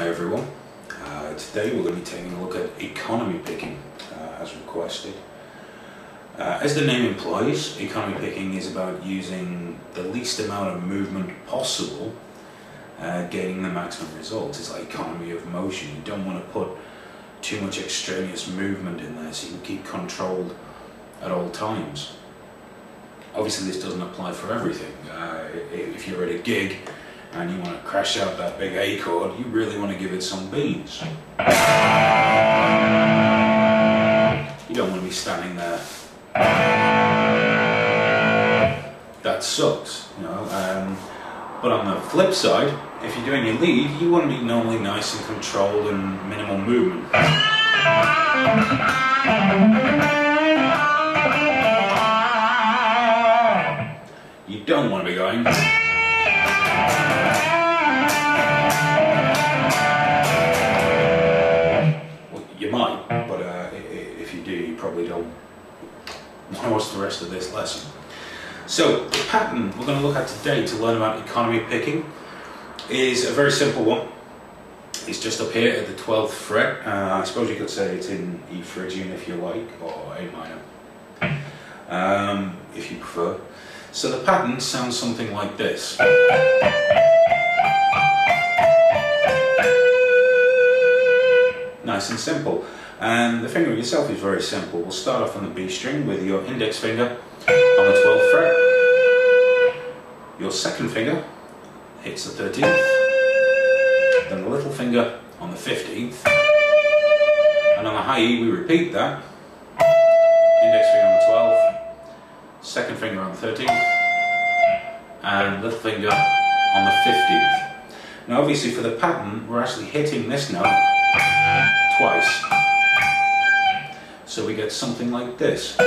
Hi everyone. Uh, today we're going to be taking a look at economy picking uh, as requested. Uh, as the name implies, economy picking is about using the least amount of movement possible, uh, gaining the maximum result. It's like economy of motion. You don't want to put too much extraneous movement in there so you can keep controlled at all times. Obviously this doesn't apply for everything. Uh, if you're at a gig and you want to crash out that big A chord, you really want to give it some beans. You don't want to be standing there. That sucks, you know. Um, but on the flip side, if you're doing your lead, you want to be normally nice and controlled and minimal movement. You don't want to be going. Might, but uh, if you do, you probably don't watch the rest of this lesson. So, the pattern we're going to look at today to learn about economy picking is a very simple one. It's just up here at the 12th fret. Uh, I suppose you could say it's in E Phrygian if you like, or A minor, um, if you prefer. So the pattern sounds something like this. Nice and simple. And the fingering itself is very simple. We'll start off on the B string with your index finger on the 12th fret. Your second finger hits the 13th. Then the little finger on the 15th. And on the high E we repeat that. Index finger on the 12th. Second finger on the 13th. And little finger on the 15th. Now obviously for the pattern we're actually hitting this note twice. So we get something like this.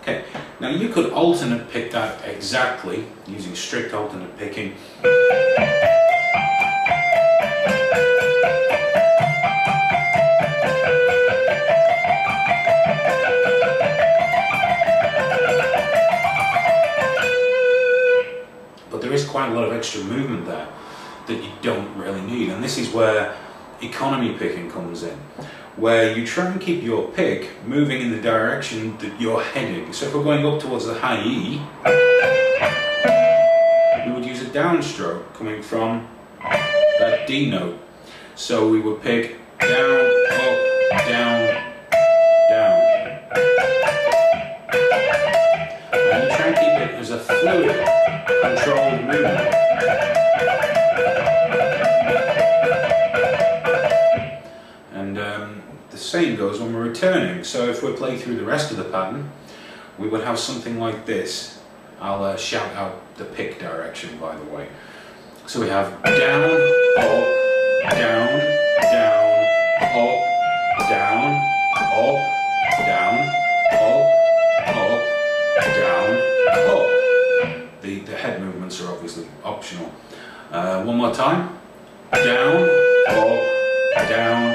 Okay, now you could alternate pick that exactly using strict alternate picking. There is quite a lot of extra movement there that you don't really need. And this is where economy picking comes in, where you try and keep your pick moving in the direction that you're heading. So if we're going up towards the high E, we would use a downstroke coming from that D note. So we would pick down, same goes when we're returning. So if we play through the rest of the pattern, we would have something like this. I'll uh, shout out the pick direction, by the way. So we have down, up, down, down, up, down, up, down, up, up, down, up. The, the head movements are obviously optional. Uh, one more time. Down, up, down, down,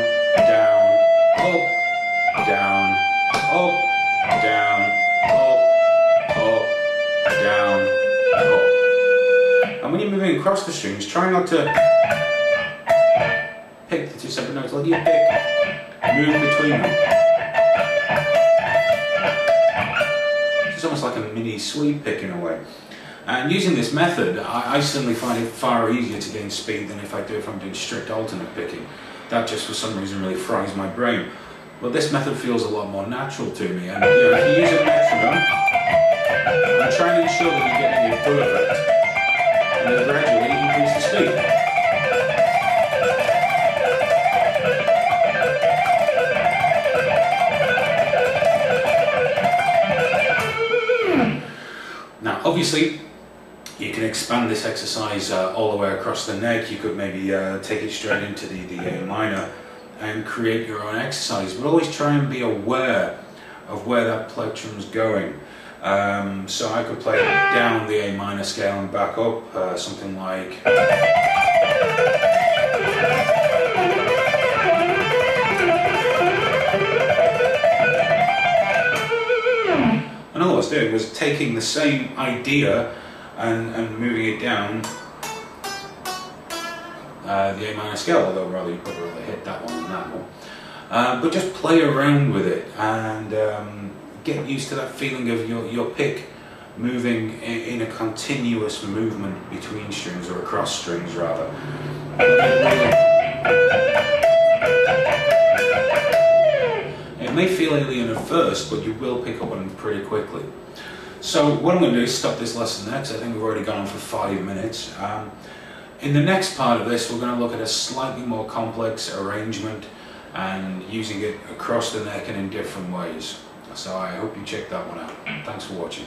across the strings, try not to pick the two separate notes like you pick, move between them. It's almost like a mini sweep pick in a way. And using this method, I, I certainly find it far easier to gain speed than if I do if I'm doing strict alternate picking. That just for some reason really fries my brain. But this method feels a lot more natural to me. And you know, if you use a metronome, I'm trying to ensure that you're getting it perfect. And then gradually Now, obviously, you can expand this exercise uh, all the way across the neck. You could maybe uh, take it straight into the, the A minor and create your own exercise. But always try and be aware of where that plectrum's going. Um, so I could play down the A minor scale and back up, uh, something like. And all I was doing was taking the same idea and, and moving it down uh, the A minor scale, although rather you probably rather hit that one than that one. Uh, but just play around with it and um, get used to that feeling of your, your pick moving in, in a continuous movement between strings or across strings rather. It may feel alien at first, but you will pick up on it pretty quickly. So what I'm going to do is stop this lesson there, because I think we've already gone on for five minutes. Um, in the next part of this, we're going to look at a slightly more complex arrangement and using it across the neck and in different ways. So I hope you check that one out. Thanks for watching.